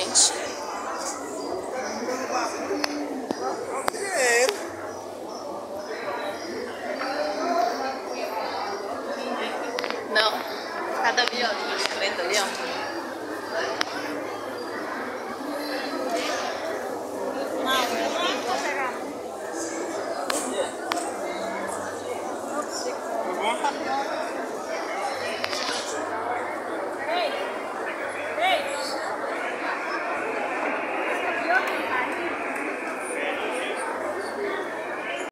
frente. Não, cada tipo, ali, ó, de frente ali, ó. Não.